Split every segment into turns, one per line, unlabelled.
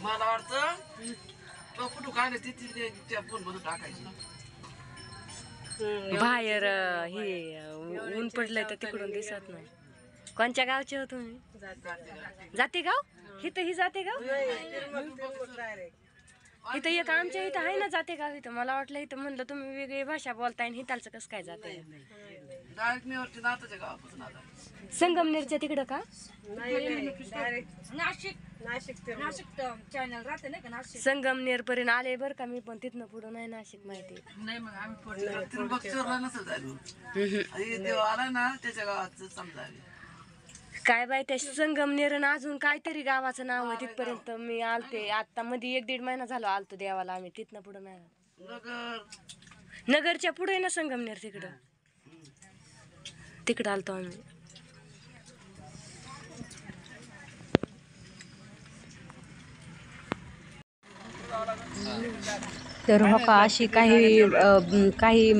मला वाटतं तो कुठं काढले तिथे त्या फोन मधून टाकायची.
बाहेर अं, हे ऊन पडलंय तर तिकडून दिसत नाही. कोणत्या गावचे हो तुम्ही? जाते गाव इथं ही जाते गाव इथं एक आमच्या इथं आहे ना जाते गाव इथं. मला वाटलं इथं म्हणलं तुम्ही वेगळी भाषा बोलताय आणि हितालचं कसं काय जाते?
डायरेक्ट मी वरती नाताच्या गावापासून आला
संगमनेरच्या तिकडं का?
नाशिक. नाशिक चॅनल राहते नाही का नाशिक?
संगमनेर पर्यंत आले बरं का मी पण तिथनं पुढं नाही नाशिक माहिती.
नाही मग आम्ही
नसेल देव आला ना त्याच्या गावात समजावी
काय बाय त्या संगमनेर आणि अजून काहीतरी गावाचं नाव आहे तिथपर्यंत मी आलते. आता मध्ये एक दीड महिना झालो आलतो देवाला आम्ही तिथनं पुढं नाही आलो. नगरच्या पुढे ना संगमनेर तिकडं? तिकडं आलतो आम्ही.
तर होका अशी काही काही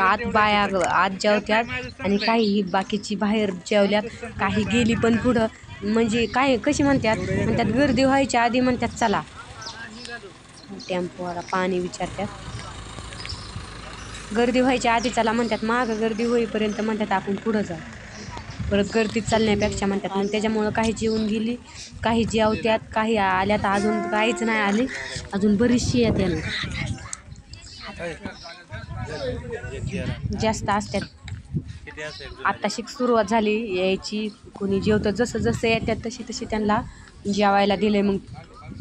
आत बाया आत जेवत्यात आणि काही बाकीची बाहेर जेवल्यात काही गेली पण पुढं. म्हणजे काय कशी म्हणतात म्हणतात गर्दी व्हायच्या आधी म्हणतात चला. टेम्पोवाला पाणी विचारतात गर्दी व्हायच्या आधी चला म्हणतात मागं गर्दी होईपर्यंत म्हणतात आपण पुढं जाऊ. परत गर्दीत चालण्यापेक्षा म्हणतात. आणि त्याच्यामुळं काही जेवून गेली काही जेवत्यात काही आल्यात. अजून काहीच नाही आली. अजून बरीचशी येते जास्त असतात आता शिक सुरुवात झाली. यायची. कोणी जेवतं जसं जसं येतात तशी तशी त्यांना जेवायला दिले मग.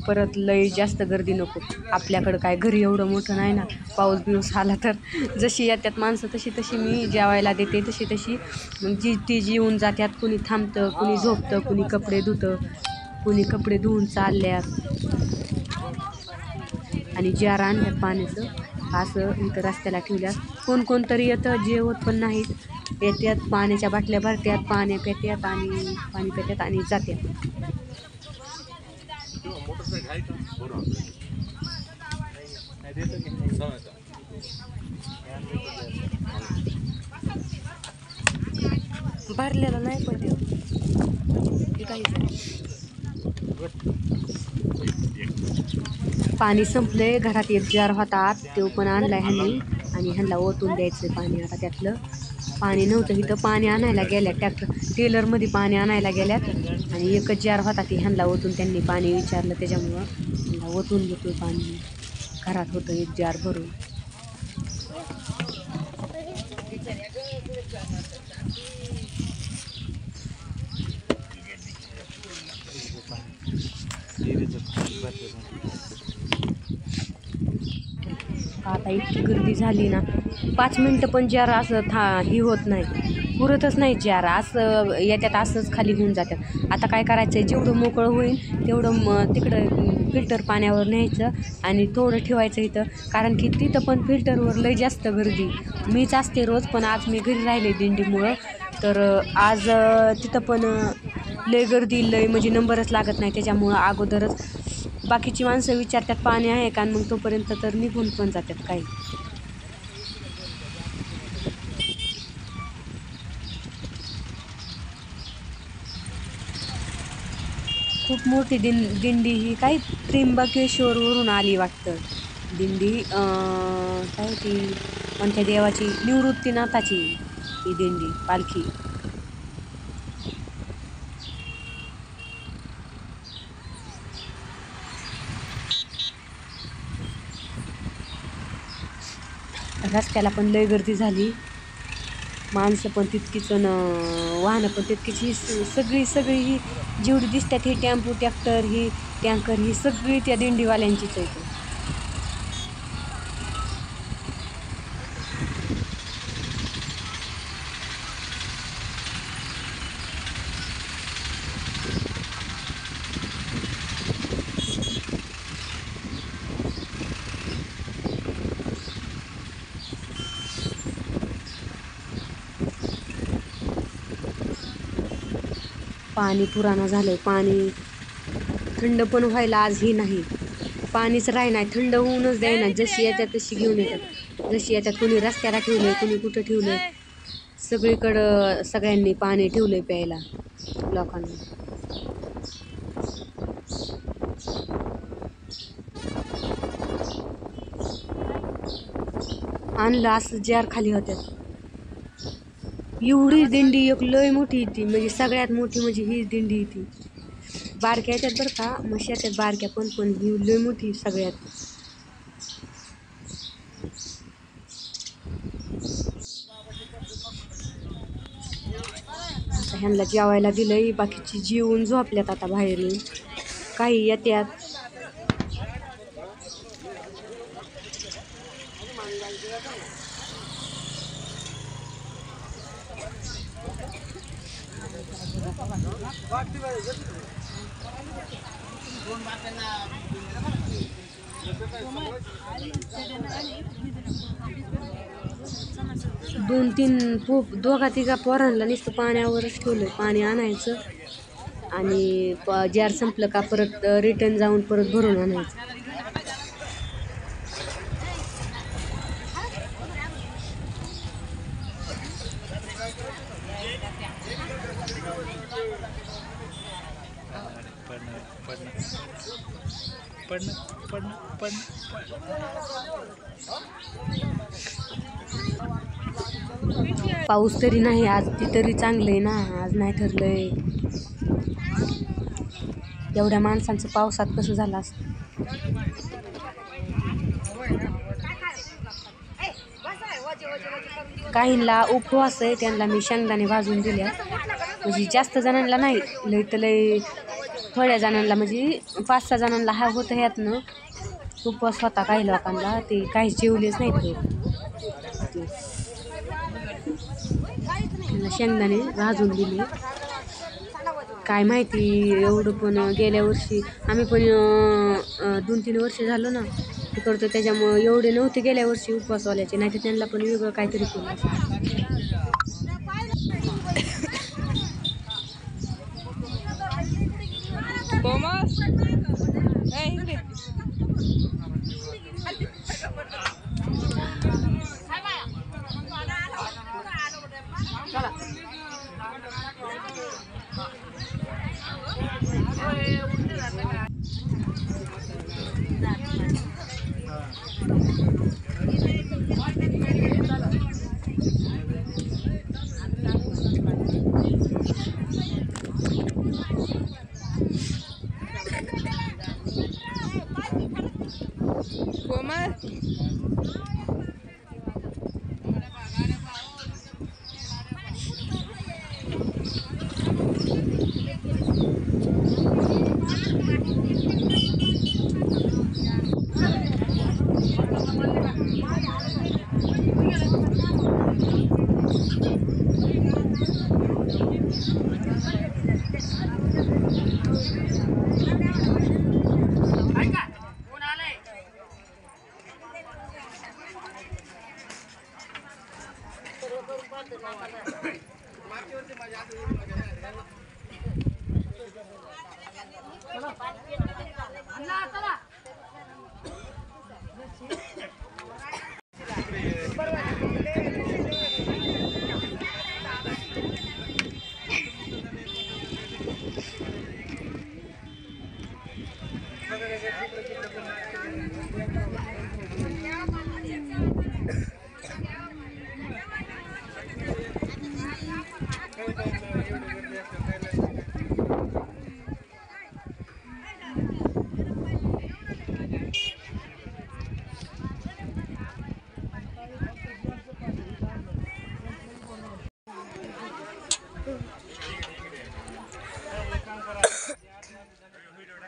परत लय जास्त गर्दी नको. आपल्याकडं काय घरी एवढं मोठं नाही ना. पाऊस बिऊस आला तर जशी येतात माणसं तशी तशी मी जेवायला देते तशी तशी. जी ती जी येऊन जात्यात कुणी थांबतं कुणी झोपतं कुणी कपडे धुतं कुणी कपडे धुवून चालल्यात. आणि जार आणल्यात पाण्याचं असं इथं रस्त्याला ठेवल्यात. कोण कोणतरी येतं जेवत पण नाहीत येत्यात पाण्याच्या बाटल्या भरत्यात पाण्या पेत्यात आणि पाणी पेत्यात आणि जात्यात.
भरलेलं नाही पण ते.
पाणी संपलंय घरात एक जार होता तो पण आणलाय ह्यांनी. आणि ह्यांना ओतून द्यायचं पाणी आता त्यातलं. पाणी नव्हतं. इथं पाणी आणायला गेल्या. ट्रॅक्टर टेलरमध्ये पाणी आणायला गेल्यात आणि एकच जार होता ती ह्यांना ओतून त्यांनी पाणी विचारलं. त्याच्यामुळं ह्यांना ओतून घेतो पाणी. घरात होतं एक जार भरून. आता इतकी गर्दी झाली ना पाच मिनटं पण जार असं था ही होत नाही. पुरतच नाही जार असं येत्यात असंच खाली होऊन जातात. आता काय करायचं आहे जेवढं मोकळं होईल तेवढं म तिकडं फिल्टर पाण्यावर न्यायचं आणि थोडं ठेवायचं इथं. कारण की तिथं पण फिल्टरवर लय जास्त गर्दी. मीच असते रोज पण आज मी घरी राहिले दिंडीमुळं. तर आज तिथं पण लई लय गर्दी लय म्हणजे नंबरच लागत नाही. त्याच्यामुळं अगोदरच बाकीची माणसं विचारतात पाणी आहे का? मग तोपर्यंत तर निघून पण जातात काही. खूप मोठी दिं दिंडी ही काही त्र्यंबकेश्वरवरून आली वाटतं. दिंडी काय ती? कोणत्या देवाची निवृत्तीनाथाची ही दिंडी पालखी. रस्त्याला पण लय गर्दी झाली. माणसं पण तितकीच न वाहनं पण तितकीच. ही सगळी सगळी ही जेवढी दिसतात ही टेम्पो ट्रॅक्टर ही टँकर ही सगळी त्या दिंडीवाल्यांचीच आहे पाणी पुराणा झालं आहे पाणी थंड पण व्हायला आजही नाही. पाणीच राही नाही. थंड होऊनच द्यायना जशी येतात तशी घेऊन येतात. जशी येतात कुणी रस्त्याला ठेवले कुणी कुठं ठेवले सगळीकडं सगळ्यांनी पाणी ठेवले प्यायला लोकांना. आणलं असं जार खाली होत्या एवढी दिंडी एक लय मोठी येते म्हणजे सगळ्यात मोठी म्हणजे हीच दिंडी येते बारक्या येतात बरं का म्हशी येतात बारक्या पण पण ही लय मोठी सगळ्यात. ह्यांना जेवायला दिलंय बाकीची जेवून झोपल्यात आता बाहेर काही येत्यात. दोन तीन पो दोघा तिघा पोरांना नुसतं पाण्यावरच ठेवलं पाणी आणायचं आणि प जार संपलं का परत रिटर्न जाऊन परत भरून आणायचं. पाऊस तरी नाही आज ती तरी चांगलं आहे ना आज नाही ठरलंय. एवढ्या माणसांचं पावसात कसं झालं असतं? काहींना उपवास आहे त्यांना मी शेंगदाणे भाजून दिल्या म्हणजे जास्त जणांना नाही लय तर लय थोड्या जणांना म्हणजे पाच सहा जणांना हा होतं ह्यातनं उपवास होता काही लोकांना ते काही जेवलेच नाहीत ते. शेंगदाणे भाजून दिले. काय माहिती एवढं पण गेल्या वर्षी आम्ही पण दोन तीन वर्ष झालो ना हे करतो त्याच्यामुळं एवढे नव्हते गेल्या वर्षी उपवासवाल्याचे नाही तर त्यांना पण वेगळं काहीतरी केलं असतं.
दिदे तू चला.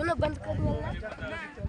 कर बंद
एक काम कर